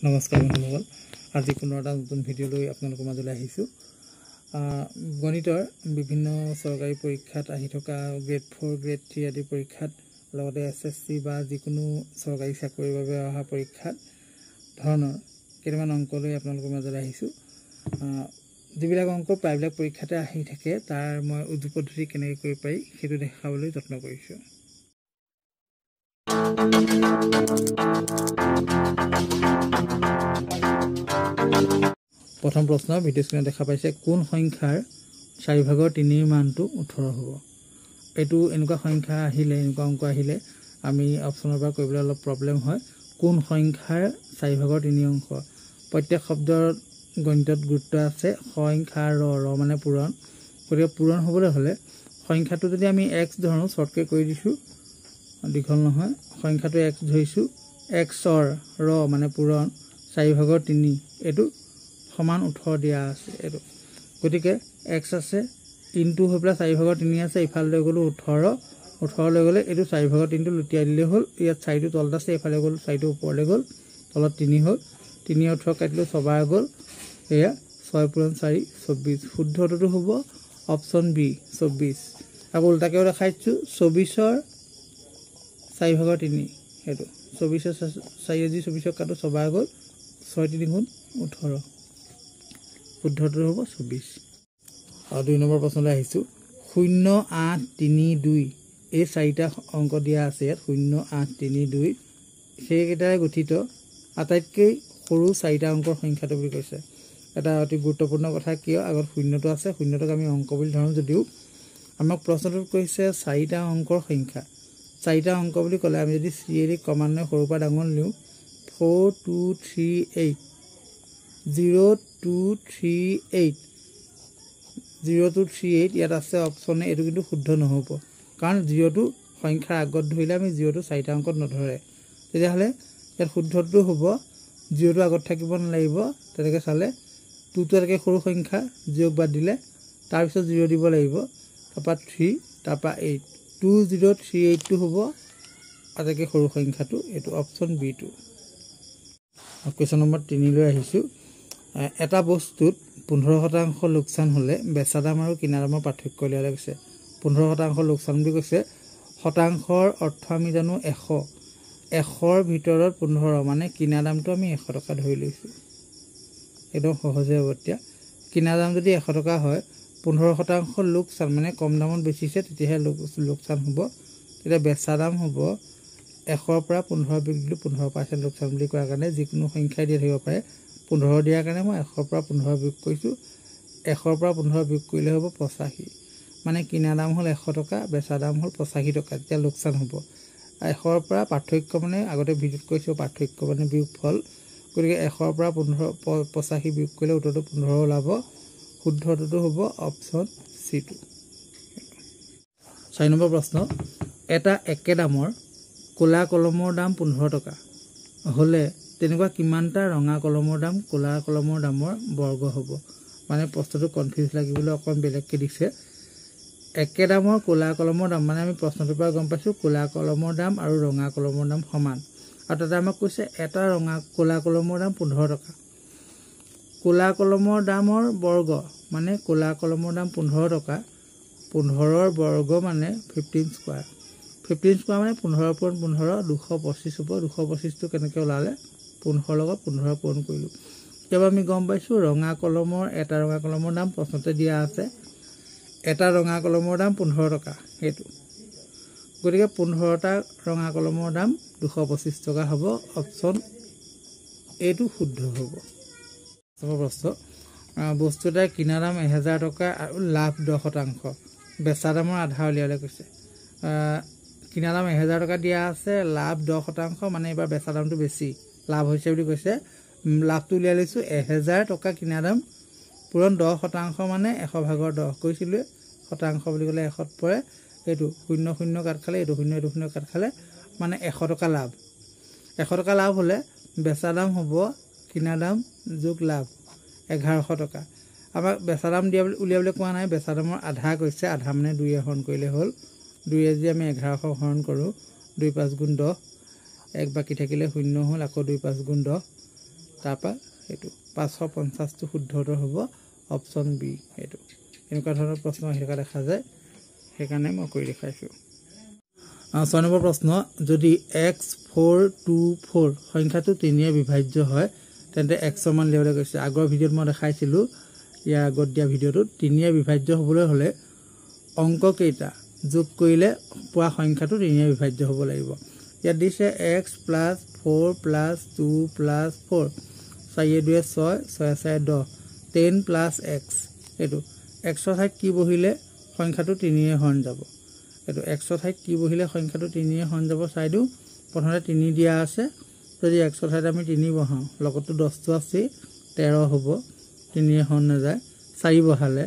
নমস্কাৰ বন্ধুসকল। আজি পুনৰ এটা নতুন ভিডিঅ' লৈ আপোনালোকৰ মাজলৈ আহিছোঁ। গণিতৰ বিভিন্ন চৰকাৰী পৰীক্ষাত আহি থকা গ্ৰেড ফ'ৰ গ্ৰেড থ্ৰী আদি পৰীক্ষাত লগতে এছ এছ চি বা যিকোনো চৰকাৰী চাকৰিৰ বাবে অহা পৰীক্ষাত ধৰণৰ কেইটামান অংক লৈ আপোনালোকৰ মাজলৈ আহিছোঁ। যিবিলাক অংক প্ৰায়বিলাক পৰীক্ষাতে আহি থাকে তাৰ মই উজু পদ্ধতি কেনেকৈ কৰিব পাৰি সেইটো দেখাবলৈ যত্ন কৰিছোঁ। প্ৰথম প্ৰশ্ন ভিডিঅ' স্ক্ৰীণত দেখা পাইছে কোন সংখ্যাৰ চাৰিভাগৰ তিনিৰ মানটো ওঠৰ হ'ব। এইটো এনেকুৱা সংখ্যা আহিলে এনেকুৱা অংক আহিলে আমি অপশ্যনৰ পৰা কৰিবলৈ অলপ প্ৰব্লেম হয়। কোন সংখ্যাৰ চাৰিভাগৰ তিনি অংশ? প্ৰত্যেক শব্দৰ গণিতত গুৰুত্ব আছে সংখ্যা ৰ ৰ মানে পূৰণ। গতিকে পূৰণ হ'বলৈ হ'লে সংখ্যাটো যদি আমি এক্স ধৰোঁ শ্বৰ্টকৈ কৰি দিছোঁ দীঘল নহয়। সংখ্যাটো এক্স ধৰিছোঁ। এক্সৰ ৰ মানে পূৰণ চাৰিভাগৰ তিনি। এইটো সমান ওঠৰ দিয়া আছে এইটো। গতিকে এক্স আছে ইনটু হৈ পেলাই চাৰিভাগৰ তিনি আছে ইফালে গ'লোঁ ওঠৰ। ওঠৰলৈ গ'লে এইটো চাৰিভাগৰ তিনিটো লুটিয়াই দিলেই হ'ল। ইয়াত চাৰিটো তলত আছে এইফালে গ'ল চাৰিটো ওপৰলৈ গ'ল তলত তিনি হ'ল। তিনি ওঠৰ কাটিলোঁ ছবাৰ গ'ল। এয়া ছয় পূৰণ চাৰি চৌব্বিছ। শুদ্ধটোতো হ'ব অপশ্যন বি চৌব্বিছ। আকৌ ওলোটাকৈও দেখাইছোঁ চৌবিছৰ চাৰিভাগৰ তিনি সেইটো। চৌবিছৰ চাৰি আজি চৌবিছৰ কাটো ছবাৰ গ'ল ছয় তিনি গুণ ওঠৰ। শুদ্ধটো হ'ব চৌবিছ। আৰু দুই নম্বৰ প্ৰশ্নলৈ আহিছোঁ। শূন্য আঠ তিনি দুই এই চাৰিটা অংক দিয়া আছে ইয়াত শূন্য আঠ তিনি দুই। সেইকেইটাৰে গঠিত আটাইতকৈ সৰু চাৰিটা অংকৰ সংখ্যাটো বুলি কৈছে। এটা অতি গুৰুত্বপূৰ্ণ কথা কিয়? আগত শূন্যটো আছে শূন্যটোক আমি অংক বুলি ধৰোঁ যদিও। আমাক প্ৰশ্নটোত কৈছে চাৰিটা অংকৰ সংখ্যা। চাৰিটা অংক বুলি ক'লে আমি যদি চিৰিয়েলি ক্ৰমান্বয়ে সৰুৰ পৰা ডাঙৰ নিওঁ four two three eight zero' two three eight zero' two three eight ইয়াত আছে অপশ্যনে এইটো কিন্তু শুদ্ধ নহ'ব। কাৰণ জিৰ'টো সংখ্যাৰ আগত ধৰিলে আমি জিৰ'টো চাৰিটা অংকত নধৰে। তেতিয়াহ'লে ইয়াত শুদ্ধটো হ'ব জিৰ'টো আগত থাকিব নালাগিব তেনেকৈ চালে টুটো এটাকৈ সৰু সংখ্যা জিৰ'ক বাদ দিলে তাৰপিছত জিৰ' দিব লাগিব তাৰপৰা থ্ৰী তাৰপৰা এইট টু জিৰ' থ্ৰী এইটটো হ'ব। আটাইতকৈ সৰু সংখ্যাটো এইটো অপশ্যন বিটো কুৱেশ্যন নম্বৰ তিনিলৈ আহিছোঁ। এটা বস্তুত পোন্ধৰ শতাংশ লোকচান হ'লে বেচা দাম আৰু কিনা দামৰ পাৰ্থক্য উলিয়ালে কৈছে। পোন্ধৰ শতাংশ লোকচান বুলি কৈছে। শতাংশৰ অৰ্থ আমি জানো এশ। এশৰ ভিতৰত পোন্ধৰ মানে কিনা দামটো আমি এশ টকা ধৰি লৈছোঁ। একদম সহজে হ'ব এতিয়া। কিনা দাম যদি এশ টকা হয় পোন্ধৰ শতাংশ লোকচান মানে কম দামত বেচিছে তেতিয়াহে লোকচান হ'ব। তেতিয়া বেচা দাম হ'ব। এশৰ পৰা পোন্ধৰ বিকিলোঁ পোন্ধৰ পাৰ্চেণ্ট লোকচান বুলি কোৱাৰ কাৰণে যিকোনো সংখ্যাই দিয়া থাকিব পাৰে। পোন্ধৰ দিয়াৰ কাৰণে মই এশৰ পৰা পোন্ধৰ বিয়োগ কৰিছোঁ। এশৰ পৰা পোন্ধৰ বিয়োগ কৰিলে হ'ব পঁচাশী। মানে কিনা দাম হ'ল এশ টকা বেচা দাম হ'ল পঁচাশী টকা তেতিয়া লোকচান হ'ব। এশৰ পৰা পাৰ্থক্য মানে আগতে ভিডিঅ'ত কৈছোঁ পাৰ্থক্য মানে বিয়োগ ফল গতিকে এশৰ পৰা পোন্ধৰ পঁচাশী বিয়োগ কৰিলে উত্তৰটো পোন্ধৰ ওলাব। শুদ্ধটোতো হ'ব অপশ্যন চিটো চাৰি নম্বৰ প্ৰশ্ন এটা একে দামৰ ক'লা কলমৰ দাম পোন্ধৰ টকা হ'লে তেনেকুৱা কিমানটা ৰঙা কলমৰ দাম ক'লা কলমৰ দামৰ বৰ্গ হ'ব? মানে প্ৰশ্নটো কনফিউজ লাগিবলৈ অকণ বেলেগকৈ দিছে। একে দামৰ ক'লা কলমৰ দাম মানে আমি প্ৰশ্নটোৰ পৰা গম পাইছোঁ ক'লা কলমৰ দাম আৰু ৰঙা কলমৰ দাম সমান। আৰু তাতে আমাক কৈছে এটা ৰঙা ক'লা কলমৰ দাম পোন্ধৰ টকা। ক'লা কলমৰ দামৰ বৰ্গ মানে ক'লা কলমৰ দাম পোন্ধৰ টকা পোন্ধৰৰ বৰ্গ মানে ফিফটিন স্কোৱাৰ ফিফটিন স্কোৱাৰ মানে পোন্ধৰৰ পূৰণ পোন্ধৰ দুশ পঁচিছ হ'ব। দুশ পঁচিছটো কেনেকৈ ওলালে? পোন্ধৰৰ লগত পোন্ধৰ পূৰণ কৰিলোঁ। কেতিয়াবা আমি গম পাইছোঁ ৰঙা কলমৰ এটা ৰঙা কলমৰ দাম প্ৰশ্নতে দিয়া আছে। এটা ৰঙা কলমৰ দাম পোন্ধৰ টকা সেইটো। গতিকে পোন্ধৰটা ৰঙা কলমৰ দাম দুশ পঁচিছ টকা হ'ব অপশ্যন এইটো শুদ্ধ হ'ব। প্ৰশ্ন বস্তু। এটাৰ কিনা দাম এহেজাৰ টকা আৰু লাভ দহ শতাংশ। বেচা দামৰ আধা উলিয়াবলৈ কৈছে। কিনা দাম এহেজাৰ টকা দিয়া আছে লাভ দহ শতাংশ মানে এইবাৰ বেচা দামটো বেছি। লাভ হৈছে বুলি কৈছে। লাভটো উলিয়াই লৈছোঁ এহেজাৰ টকা কিনা দাম পূৰণ দহ শতাংশ মানে এশ ভাগৰ দহ। কৈছিলোঁ শতাংশ বুলি ক'লে এশত পৰে। এইটো শূন্য শূন্য কাট খালে এইটো শূন্য এইটো শূন্য কাট খালে মানে এশ টকা লাভ। এশ টকা লাভ হ'লে বেচা দাম হ'ব কিনা দাম যোগ লাভ এঘাৰশ টকা। আমাক বেচা দাম দিয়া বুলি উলিয়াবলৈ কোৱা নাই। বেচা দামৰ আধা কৈছে আধা মানে দুই হৰণ কৰিলে হ'ল। দুই এজি আমি এঘাৰশ হৰণ কৰোঁ দুই পাঁচ গুণ দহ এক বাকী থাকিলে শূন্য হ'ল আকৌ দুই পাঁচ গুণ দহ। তাৰপৰা সেইটো পাঁচশ পঞ্চাছটো শুদ্ধ উত্তৰ হ'ব অপশ্যন বি এইটো এনেকুৱা ধৰণৰ প্ৰশ্ন আহি থকা দেখা যায়। সেইকাৰণে মই কৰি দেখুৱাইছোঁ ছয় নম্বৰ প্ৰশ্ন। যদি এক্স ফ'ৰ টু ফ'ৰ সংখ্যাটো তিনিয়ে বিভাজ্য হয় তেন্তে এক্সৰ মান উলিয়াবলৈ কৈছে আগৰ ভিডিঅ'ত মই দেখাইছিলোঁ ইয়াৰ আগত দিয়া ভিডিঅ'টোত। তিনিয়ে বিভাজ্য হ'বলৈ হ'লে অংককেইটা যোগ কৰিলে পোৱা সংখ্যাটো তিনিয়ে বিভাজ্য হ'ব লাগিব। ইয়াত দিছে X plus four plus two plus four চাৰিয়ে দুয়ে ছয় ছয়ে চাৰে দহ টেন প্লাছ এক্স। এইটো এক্সৰ ঠাইত কি বহিলে সংখ্যাটো তিনিয়ে হৰণ যাব? এইটো এক্সৰ ঠাইত কি বহিলে সংখ্যাটো তিনিয়ে হৰণ যাব চাই দিওঁ। প্ৰথমতে তিনি দিয়া আছে। যদি এক্সৰ ঠাইত আমি তিনি বহাওঁ লগতো দহটো আছেই তেৰ হ'ব তিনিয়ে হৰণ নাযায় চাৰি বহালে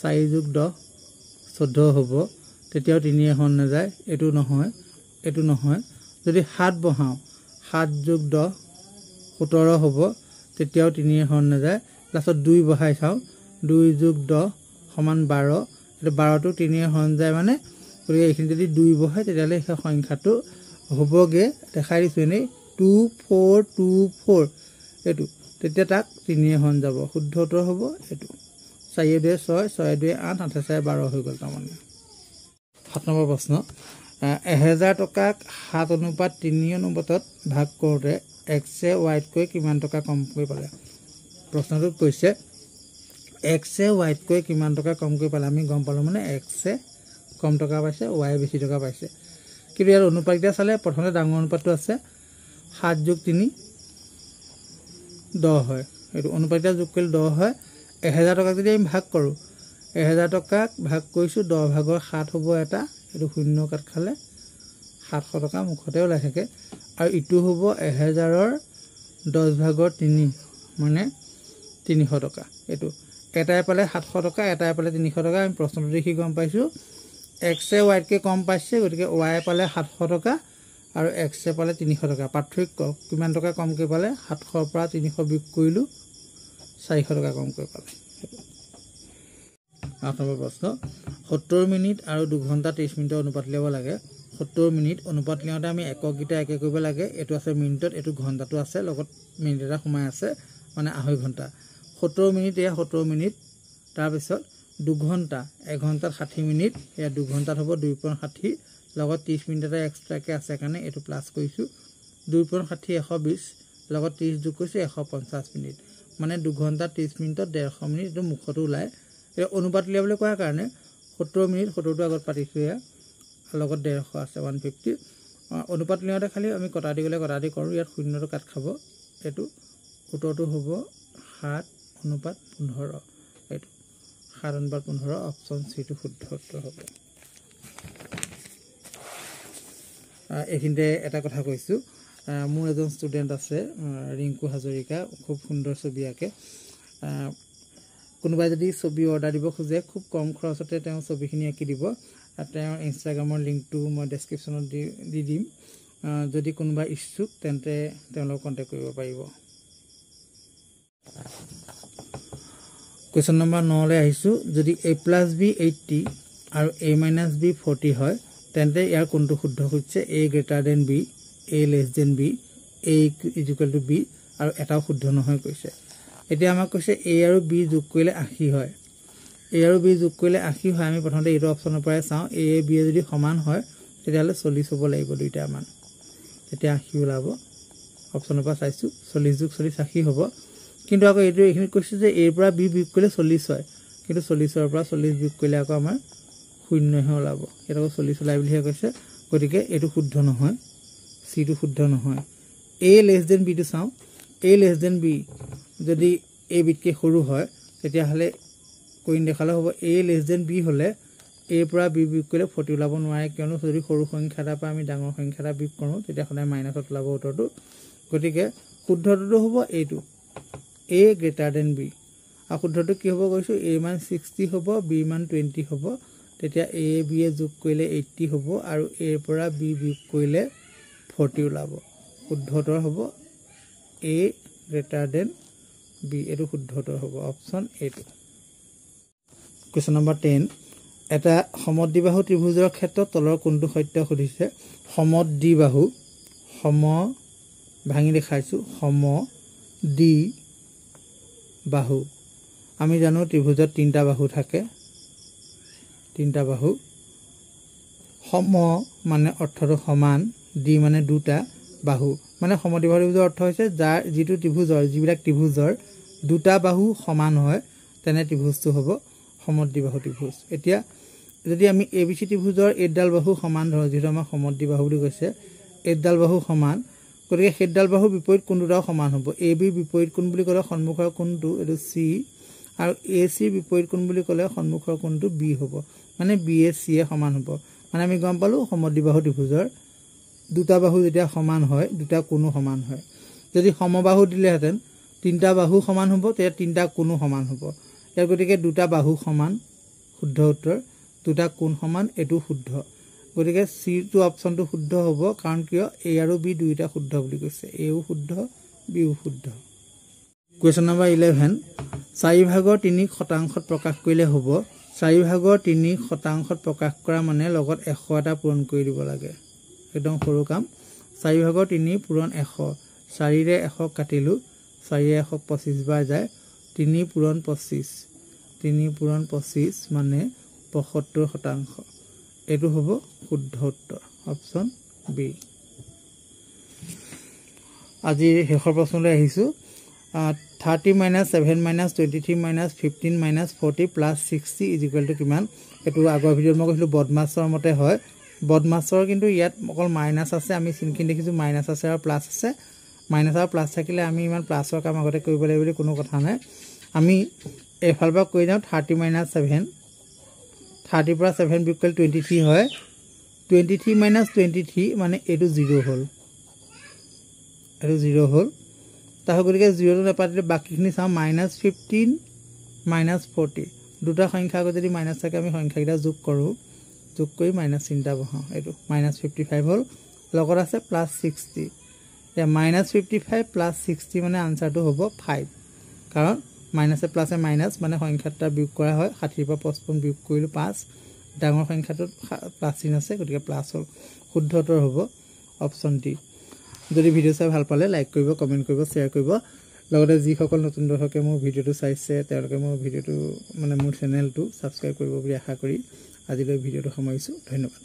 চাৰি যোগ দহ চৈধ্য হ'ব তেতিয়াও তিনিয়ে হৰণ নাযায় এইটো নহয় এইটো নহয়। যদি সাত বহাওঁ সাত যোগ দহ সোতৰ হ'ব তেতিয়াও তিনিয়ে হৰণ নাযায়। লাষ্টত দুই বহাই চাওঁ দুই যোগ দহ সমান বাৰ এইটো বাৰটো তিনিয়ে হৰণ যায় মানে গতিকে এইখিনি যদি দুই বহায় তেতিয়াহ'লে সেই সংখ্যাটো হ'বগৈ দেখাই দিছোঁ এনেই। টু ফ'ৰ টু ফ'ৰ এইটো। তেতিয়া তাক তিনিয়ে হৰণ যাব। শুদ্ধ উত্তৰ হ'ব এইটো। চাৰিয়ে দুৱে ছয় ছয় দুৱে আঠ আঠে চাৰে বাৰ হৈ গ'ল তাৰমানে। সাত নম্বৰ প্ৰশ্ন। এহেজাৰ টকাক সাত অনুপাত তিনি অনুপাতত ভাগ কৰোঁতে এক্সে ৱাইতকৈ কিমান টকা কমকৈ পালে? প্ৰশ্নটোত কৈছে এক্সে ৱাইতকৈ কিমান টকা কমকৈ পালে? আমি গম পালোঁ মানে এক্সে কম টকা পাইছে ৱাই বেছি টকা পাইছে। কিন্তু ইয়াত অনুপাতকেইটা চালে? প্ৰথমতে ডাঙৰ অনুপাতটো আছে। সাত যোগ তিনি দহ হয়। এইটো অনুপাতকেইটা যোগ কৰিলে দহ হয়। এহেজাৰ টকাক যদি আমি ভাগ কৰোঁ এহেজাৰ টকাক ভাগ কৰিছোঁ দহ ভাগৰ সাত হ'ব এটা এইটো শূন্য কাট খালে সাতশ টকা মুখতে ওলাই থাকে। আৰু ইটো হ'ব এহেজাৰৰ দহ ভাগৰ তিনি মানে তিনিশ টকা। এইটো এটাই পালে সাতশ টকা এটাই পালে তিনিশ টকা। আমি প্ৰশ্নটো দেখি গম পাইছোঁ। এক্সে ৱাইতকৈ কম পাইছে গতিকে ৱাই পালে সাতশ টকা আৰু এক্সে পালে তিনিশ টকা। পাৰ্থক্য কিমান টকা কমকৈ পালে সাতশৰ পৰা তিনিশ বিয়োগ কৰিলোঁ চাৰিশ টকা কমকৈ পালে। আঠ নম্বৰ প্ৰশ্ন সত্তৰ মিনিট আৰু দুঘণ্টা ত্ৰিছ মিনিটৰ অনুপাত উলিয়াব লাগে। সত্তৰ মিনিট অনুপাত উলিয়াওঁতে আমি এককেইটা একে কৰিব লাগে। এইটো আছে মিনিটত এইটো ঘণ্টাটো আছে লগত মিনিট এটা সোমাই আছে মানে আঢ়ৈ ঘণ্টা। সত্তৰ মিনিট এয়া সত্তৰ মিনিট। তাৰপিছত দুঘণ্টা এঘণ্টাত ষাঠি মিনিট এয়া দুঘণ্টাত হ'ব দুই পইণ্ট ষাঠি। লগত ত্ৰিছ মিনিট এটা এক্সট্ৰাকৈ আছে কাৰণে এইটো প্লাছ কৰিছোঁ। দুই পইণ্ট ষাঠি এশ বিছ লগত ত্ৰিছ যোগ কৰিছোঁ এশ পঞ্চাছ মিনিট। মানে দুঘণ্টা ত্ৰিছ মিনিটত ডেৰশ মিনিট এইটো মুখতো ওলায়। এই অনুপাত উলিয়াবলৈ কোৱাৰ কাৰণে সত্তৰ মিনিট সত্তৰটো আগত পাতিছোঁ এয়া লগত ডেৰশ আছে ওৱান ফিফটি অনুপাত উলিয়াওঁতে খালি আমি কটা দি গ'লে কটা দি কৰোঁ ইয়াত শূন্যটো কাট খাব। এইটো উত্তৰটো হ'ব সাত অনুপাত পোন্ধৰ। এইটো সাত অনুপাত পোন্ধৰ অপশ্যন চিটো শুদ্ধ উত্তৰ হ'ব। এইখিনিতে এটা কথা কৈছোঁ। মোৰ এজন ষ্টুডেণ্ট আছে ৰিংকু হাজৰিকা খুব সুন্দৰ ছবি আঁকে। কোনোবাই যদি ছবি অৰ্ডাৰ দিব খোজে খুব কম খৰচতে তেওঁ ছবিখিনি আঁকি দিব। তেওঁৰ ইনষ্টাগ্ৰামৰ লিংকটো মই ডেছক্ৰিপশ্যনত দি দিম। যদি কোনোবা ইচ্ছুক তেন্তে তেওঁলোকক কণ্টেক্ট কৰিব পাৰিব। কুৱেশ্যন নম্বৰ নলৈ আহিছোঁ। যদি এ প্লাছ বি এইটটি আৰু এ মাইনাছ বি ফৰ্টি হয় তেন্তে ইয়াৰ কোনটো শুদ্ধ সুধিছে A greater than B A less than B A equal to B আৰু এটাও শুদ্ধ নহয় কৈছে। এতিয়া আমাক কৈছে এ আৰু বি যোগ কৰিলে আশী হয়। এ আৰু বি যোগ কৰিলে আশী হয় আমি প্ৰথমতে এইটো অপশ্যনৰ পৰাই চাওঁ। এ এ বি এ যদি সমান হয় তেতিয়াহ'লে চল্লিছ হ'ব লাগিব দুইটামান। তেতিয়া আশী ওলাব। অপশ্যনৰ পৰা চাইছোঁ চল্লিছ যোগ চল্লিছ আশী হ'ব। কিন্তু আকৌ এইটো এইখিনিত কৈছোঁ যে এৰ পৰা বি বিয়োগ কৰিলে চল্লিছ হয়। কিন্তু চল্লিছৰ পৰা চল্লিছ বিয়োগ কৰিলে আকৌ আমাৰ শূন্যহে ওলাব। আকৌ চল্লিছ ওলাই বুলিহে কৈছে। গতিকে এইটো শুদ্ধ নহয়। চিটো শুদ্ধ নহয়। এ লেছ দেন বিটো চাওঁ। এ লেছ দেন বি যদি এ বিতকৈ সৰু হয় তেতিয়াহ'লে কৰি দেখালে হ'ব। এ লেছ দেন বি হ'লে এৰ পৰা বি বিয়োগ কৰিলে ফৰ্টি ওলাব নোৱাৰে। কিয়নো যদি সৰু সংখ্যা এটাৰ পৰা আমি ডাঙৰ সংখ্যা এটা বিয়োগ কৰোঁ তেতিয়া সদায় মাইনাছত ওলাব উত্তৰটো। গতিকে শুদ্ধটোতো হ'ব এইটো এ গ্ৰেটাৰ দেন বি আৰু শুদ্ধটো কি হ'ব কৈছোঁ? এ মান ছিক্সটি হ'ব বি মান টুৱেণ্টি হ'ব। তেতিয়া এ বি এ যোগ কৰিলে এইটটি হ'ব আৰু এৰ পৰা বি বিয়োগ কৰিলে ফৰ্টি ওলাব। শুদ্ধতৰ হ'ব এ গ্ৰেটাৰ দেন বি এইটো শুদ্ধতৰ হ'ব। অপশ্যন এইটো কুৱেশ্যন নম্বৰ টেন এটা সমদ্বিবাহু ত্ৰিভুজৰ ক্ষেত্ৰত তলৰ কোনটো সত্য সুধিছে? সমদ্বিবাহু সম ভাঙি দেখাইছোঁ সম ডি বাহু আমি জানো ত্ৰিভুজত তিনিটা বাহু থাকে। তিনিটা বাহু। সম মানে অৰ্থটো সমান ডি মানে দুটা বাহু। মানে সমদ্বিবাহু ত্ৰিভুজৰ অৰ্থ হৈছে যাৰ যিটো ত্ৰিভুজৰ যিবিলাক ত্ৰিভুজৰ দুটা বাহু সমান হয় তেনে ত্ৰিভুজটো হ'ব সমদ্বিবাহু ত্ৰিভুজ। এতিয়া যদি আমি এ বি চি ত্ৰিভুজৰ এইডাল বাহু সমান ধৰোঁ যিটো আমাৰ সমদ্বিবাহু বুলি কৈছে এইডাল বাহু সমান গতিকে সেইডাল বাহুৰ বিপৰীত কোণ দুটাও সমান হ'ব? এ বিৰ বিপৰীত কোণ বুলি ক'লে সন্মুখৰ কোণটো এইটো চি আৰু এ চিৰ বিপৰীত কোণ বুলি ক'লে সন্মুখৰ কোণটো বি হ'ব? মানে বি এ চি এ সমান হ'ব। মানে আমি গম পালোঁ সমদ্বিবাহু ত্ৰিভুজৰ দুটা বাহু যেতিয়া সমান হয় দুটা কোণো সমান হয়। যদি সমবাহু দিলেহেঁতেন তিনিটা বাহু সমান হ'ব তেতিয়া তিনিটা কোণো সমান হ'ব। ইয়াৰ গতিকে দুটা বাহু সমান শুদ্ধ উত্তৰ দুটা কোণ সমান এইটো শুদ্ধ। গতিকে চিটো অপশ্যনটো শুদ্ধ হ'ব কাৰণ কিয় এ আৰু বি দুয়োটা শুদ্ধ বুলি কৈছে। এও শুদ্ধ বিও শুদ্ধ। কুৱেশ্যন নম্বৰ ইলেভেন চাৰিভাগৰ তিনি শতাংশত প্ৰকাশ কৰিলে হ'ব চাৰিভাগৰ তিনি শতাংশত প্ৰকাশ কৰা মানে লগত এশ এটা পূৰণ কৰি দিব লাগে। একদম সৰু কাম। চাৰিভাগৰ তিনি পূৰণ এশ। চাৰিৰে এশ কাটিলোঁ। চাৰিৰে এশ পঁচিছ বাৰ যায়। তিনি পূৰণ পঁচিছ। তিনি পূৰণ পঁচিছ মানে পঁয়সত্তৰ শতাংশ। এইটো হ'ব শুদ্ধ উত্তৰ অপশ্যন বি। আজিৰ শেষৰ প্ৰশ্নলৈ আহিছোঁ। Thirty minus seven minus twenty three minus fifteen minus forty plus sixty is equal to কিমান? এইটো আগৰ ভিডিঅ'ত মই কৈছিলোঁ বদমাছৰ মতে হয়। বদমাছৰ কিন্তু ইয়াত অকল মাইনাছ আছে আমি চিনখিনি দেখিছোঁ মাইনাছ আছে আৰু প্লাছ আছে। মাইনাছ আৰু প্লাছ থাকিলে আমি ইমান প্লাছৰ কাম আগতে কৰিব লাগিব বুলি কোনো কথা নাই। আমি এইফালৰ পৰা কৈ যাওঁ থাৰ্টি মাইনাছ ছেভেন থাৰ্টিৰ পৰা seven be equal twenty three হয়। Twenty three minus twenty three মানে এইটো জিৰ' হ'ল। এইটো জিৰ' হ'ল। তাৰ গতিকে জিৰ'টো নাপাতিলে বাকীখিনি চাওঁ মাইনাছ ফিফটিন মাইনাছ ফৰ্টি দুটা সংখ্যা আগত যদি মাইনাছ থাকে আমি সংখ্যাকেইটা যোগ কৰোঁ। যোগ কৰি মাইনাছ চিন্তা বহাওঁ। এইটো মাইনাছ ফিফটি ফাইভ হ'ল। লগত আছে প্লাছ ছিক্সটি এতিয়া minus fifty five plus sixty মানে আনচাৰটো হ'ব ফাইভ কাৰণ মাইনাছে প্লাছে মাইনাছ মানে সংখ্যাটা বিয়োগ কৰা হয়। ষাঠিৰ পৰা পঁচপন্ন বিয়োগ কৰিলোঁ পাঁচ। ডাঙৰ সংখ্যাটোত প্লাছ চিন আছে গতিকে প্লাছ হ'ল। শুদ্ধতৰ হ'ব অপশ্যন ডি যদি ভিডিঅ' চাই ভাল পালে লাইক কৰিব কমেণ্ট কৰিব শ্বেয়াৰ কৰিব। লগতে যিসকল নতুন দৰ্শকে মোৰ ভিডিঅ'টো চাইছে তেওঁলোকে মোৰ ভিডিঅ'টো মানে মোৰ চেনেলটো ছাবস্ক্ৰাইব কৰিব বুলি আশা কৰি আজিলৈ ভিডিঅ'টো সামৰিছোঁ। ধন্যবাদ।